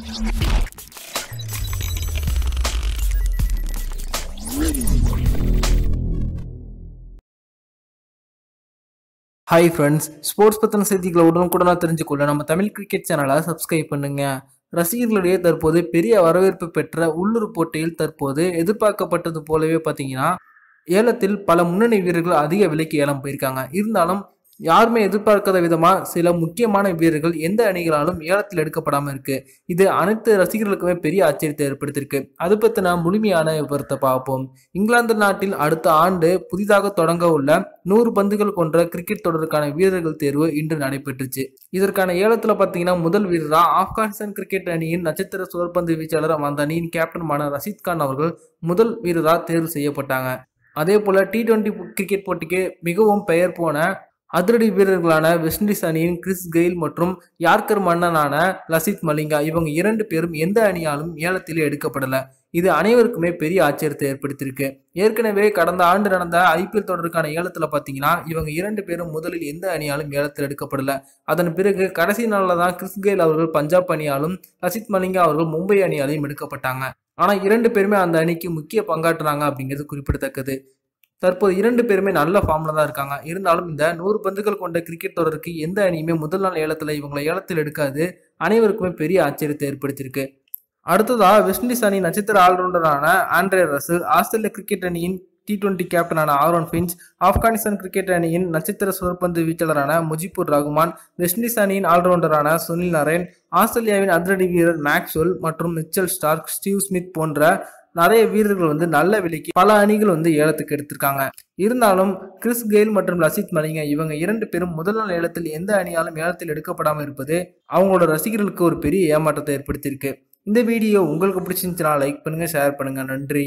Hi friends sports பற்றின செய்திகளை உடனுக்குடனாக தெரிஞ்சுக்கொள்ள நம்ம தமிழ் கிரிக்கெட் சேனலை சப்ஸ்கிரைப் பண்ணுங்க. ரசிகர்களிடையே தற்போது பெரிய வரவேற்பு பெற்ற உள்ளூர் போட்டியில் தற்போது எதிர்பார்க்கப்பட்டது போலவே பார்த்தீங்கன்னா ஏலத்தில் பல முன்னணி வீரர்கள் அதிக விலைக்கு ஏலம் போயிருக்காங்க. இருந்தாலும் யாருமே எதிர்பார்க்காத விதமாக சில முக்கியமான வீரர்கள் எந்த அணிகளாலும் ஏலத்தில் எடுக்கப்படாமல் இருக்கு. இது அனைத்து ரசிகர்களுக்குமே பெரிய ஆச்சரியத்தை ஏற்படுத்தியிருக்கு. அது பற்றின முழுமையான விவரத்தை பார்ப்போம். இங்கிலாந்து நாட்டில் அடுத்த ஆண்டு புதிதாக தொடங்க உள்ள நூறு பந்துகள் கொண்ட கிரிக்கெட் தொடருக்கான வீரர்கள் தேர்வு இன்று நடைபெற்றுச்சு. இதற்கான ஏலத்தில் பார்த்தீங்கன்னா முதல் வீரராக ஆப்கானிஸ்தான் கிரிக்கெட் அணியின் நட்சத்திர சுழற்பந்து வீச்சாளர் அந்த அணியின் கேப்டனுமான ரஷீத் கான் அவர்கள் முதல் வீரராக தேர்வு செய்யப்பட்டாங்க. அதே போல டி டுவெண்ட்டி கிரிக்கெட் போட்டிக்கு மிகவும் பெயர் போன அதிரடி வீரர்களான வெஸ்ட் இண்டீஸ் அணியின் கிறிஸ் கெயில் மற்றும் யார்கர் மன்னனான லசித் மலிங்கா இவங்க இரண்டு பேரும் எந்த அணியாலும் ஏலத்தில் எடுக்கப்படலை. இது அனைவருக்குமே பெரிய ஆச்சரியத்தை ஏற்படுத்தியிருக்கு. ஏற்கனவே கடந்த ஆண்டு நடந்த ஐபிஎல் தொடருக்கான ஏலத்தில் பார்த்தீங்கன்னா இவங்க இரண்டு பேரும் முதலில் எந்த அணியாலும் ஏலத்தில் எடுக்கப்படல. அதன் பிறகு கடைசி நாளில் தான் கிறிஸ் கெயில் அவர்கள் பஞ்சாப் அணியாலும் லசித் மலிங்கா அவர்கள் மும்பை அணியாலையும் எடுக்கப்பட்டாங்க. ஆனால் இரண்டு பேருமே அந்த அணிக்கு முக்கிய பங்காற்றுறாங்க அப்படிங்கிறது குறிப்பிடத்தக்கது. தற்போது இரண்டு பேருமே நல்ல ஃபார்மில் தான் இருக்காங்க. இருந்தாலும் இந்த நூறு பந்துகள் கொண்ட கிரிக்கெட் தொடருக்கு எந்த அணியுமே முதல் நாள் ஏலத்தில் இவங்களை ஏலத்தில் எடுக்காது. அனைவருக்குமே பெரிய ஆச்சரியத்தை ஏற்படுத்தியிருக்கு. அடுத்ததா வெஸ்ட் இண்டீஸ் அணி நட்சத்திர ஆல்ரவுண்டரான ஆண்ட்ரே ரசல் ஆஸ்திரேலிய கிரிக்கெட் அணியின் டி டுவெண்ட்டி கேப்டனான ஆரோன் பிஞ்ச் ஆப்கானிஸ்தான் கிரிக்கெட் அணியின் நட்சத்திர சுழற்பந்து வீச்சாளரான முஜிபுர் ரகுமான் வெஸ்ட் இண்டீஸ் அணியின் ஆல்ரவுண்டரான சுனில் நரேன் ஆஸ்திரேலியாவின் அதிரடி வீரர் மேக்ஸ்வெல் மற்றும் மிச்சல் ஸ்டார்க் ஸ்டீவ் ஸ்மித் போன்ற நிறைய வீரர்கள் வந்து நல்ல விலைக்கு பல அணிகள் வந்து ஏலத்துக்கு எடுத்திருக்காங்க. இருந்தாலும் கிறிஸ் கெயில் மற்றும் லசித் மலிங்க இவங்க இரண்டு பேரும் முதல் நாள் ஏலத்தில் எந்த அணியாலும் ஏலத்தில் எடுக்கப்படாமல் இருப்பது அவங்களோட ரசிகர்களுக்கு ஒரு பெரிய ஏமாற்றத்தை ஏற்படுத்தியிருக்கு. இந்த வீடியோ உங்களுக்கு பிடிச்சிருந்துச்சுன்னா லைக் பண்ணுங்கள் ஷேர் பண்ணுங்கள் நன்றி.